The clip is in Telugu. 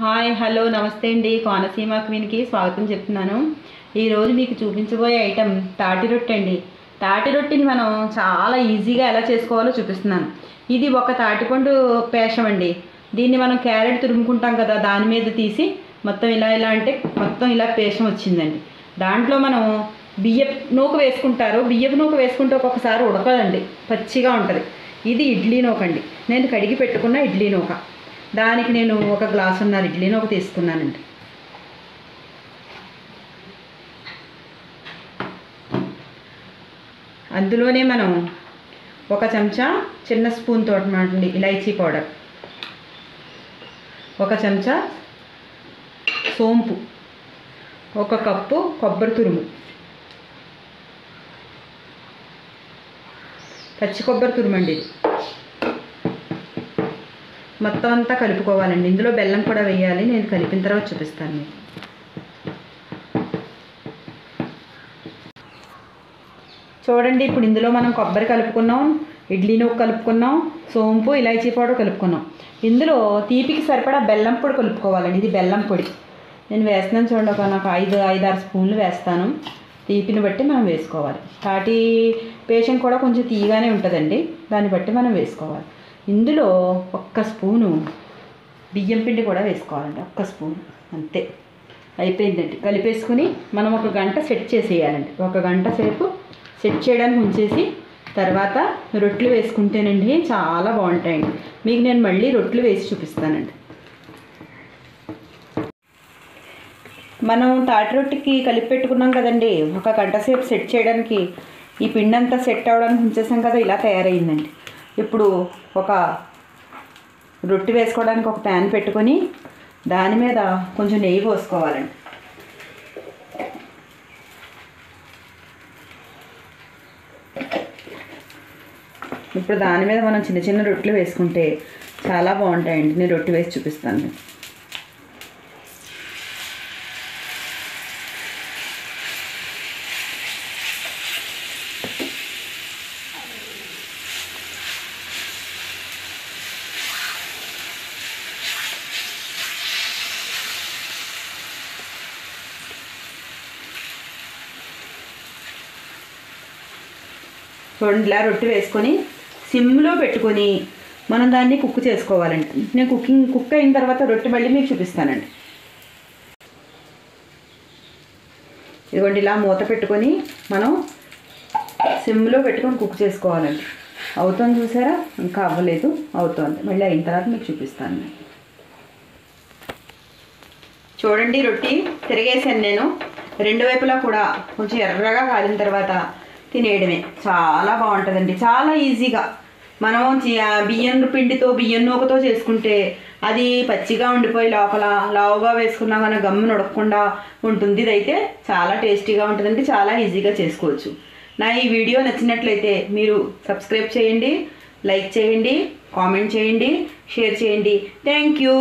హాయ్ హలో నమస్తే అండి. కోనసీమ క్వీన్కి స్వాగతం చెప్తున్నాను. ఈరోజు మీకు చూపించబోయే ఐటెం తాటి రొట్టె అండి. తాటి రొట్టెని మనం చాలా ఈజీగా ఎలా చేసుకోవాలో చూపిస్తున్నాను. ఇది ఒక తాటిపండు పేషం అండి. దీన్ని మనం క్యారెట్ తురుముకుంటాం కదా దాని మీద తీసి మొత్తం ఇలా ఇలా అంటే మొత్తం ఇలా పేషం వచ్చిందండి. దాంట్లో మనం బియ్యపు నూక వేసుకుంటారు. బియ్యపు నూక వేసుకుంటే ఒక్కొక్కసారి ఉడకదండి. పచ్చిగా ఉంటుంది. ఇది ఇడ్లీ నూక అండి. నేను కడిగి పెట్టుకున్న ఇడ్లీ నూక. దానికి నేను ఒక గ్లాస్ ఉన్నారు ఇడ్లీని ఒక తీసుకున్నానండి. అందులోనే మనం ఒక చెంచా చిన్న స్పూన్ తోటి మాటండి ఇలైచీ పౌడర్. ఒక చెంచా సోంపు. ఒక కప్పు కొబ్బరి తురుము. పచ్చి కొబ్బరి తురుము అండి ఇది. మొత్తం అంతా కలుపుకోవాలండి. ఇందులో బెల్లం కూడా వేయాలి. నేను కలిపిన తర్వాత చూపిస్తాను మీకు. చూడండి ఇప్పుడు ఇందులో మనం కొబ్బరి కలుపుకున్నాం ఇడ్లీ నూక కలుపుకున్నాం సోంపు ఇలాచీ పౌడర్ కలుపుకున్నాం. ఇందులో తీపికి సరిపడా బెల్లం పొడి కలుపుకోవాలండి. ఇది బెల్లం పొడి. నేను వేస్తున్నాను చూడండి ఒక నాకు ఐదు ఐదు ఆరు స్పూన్లు వేస్తాను. తీపిని బట్టి మనం వేసుకోవాలి. తాటి పేషెంట్ కూడా కొంచెం తీయగానే ఉంటుందండి. దాన్ని బట్టి మనం వేసుకోవాలి. ఇందులో ఒక్క స్పూను బియ్యం పిండి కూడా వేసుకోవాలండి ఒక్క స్పూన్. అంతే. అయిపోయిందండి. కలిపేసుకుని మనం ఒక గంట సెట్ చేసేయాలండి. ఒక గంట సేపు సెట్ చేయడానికి ఉంచేసి తర్వాత రొట్టెలు వేసుకుంటేనండి చాలా బాగుంటాయండి. మీకు నేను మళ్ళీ రొట్టెలు వేసి చూపిస్తానండి. మనం తాటి రొట్టెకి కలిపి పెట్టుకున్నాం కదండి. ఒక గంట సేపు సెట్ చేయడానికి ఈ పిండి అంతా సెట్ అవ్వడానికి ఉంచేసాం కదా ఇలా తయారైందండి. ఇప్పుడు ఒక రొట్టె వేసుకోవడానికి ఒక ప్యాన్ పెట్టుకొని దాని మీద కొంచెం నెయ్యి పోసుకోవాలండి. ఇప్పుడు దాని మీద మనం చిన్న చిన్న రొట్టెలు వేసుకుంటే చాలా బాగుంటాయండి. నేను రొట్టె వేసి చూపిస్తాను చూడండి ఇలా రొట్టె వేసుకొని సిమ్లో పెట్టుకొని మనం దాన్ని కుక్ చేసుకోవాలండి. నేను కుకింగ్ కుక్ అయిన తర్వాత రొట్టె మళ్ళీ మీకు చూపిస్తానండి. ఇదిగోండి ఇలా మూత పెట్టుకొని మనం సిమ్లో పెట్టుకొని కుక్ చేసుకోవాలండి. అవుతుంది చూసారా? ఇంకా అవ్వలేదు అవుతుంది. మళ్ళీ అయిన తర్వాత మీకు చూపిస్తాను. నేను చూడండి రొట్టి తిరిగేసాను నేను. రెండు వైపులా కూడా కొంచెం ఎర్రగా కాలిన తర్వాత తినేయడమే. చాలా బాగుంటుందండి. చాలా ఈజీగా. మనం బియ్యం పిండితో బియ్యం నూకతో చేసుకుంటే అది పచ్చిగా ఉండిపోయి లోపల లావుగా వేసుకున్నా కానీ గమ్మును ఉడకకుండా ఉంటుంది. ఇదైతే చాలా టేస్టీగా ఉంటుందండి. చాలా ఈజీగా చేసుకోవచ్చు. నా ఈ వీడియో నచ్చినట్లయితే మీరు సబ్స్క్రైబ్ చేయండి లైక్ చేయండి కామెంట్ చేయండి షేర్ చేయండి. Thank you.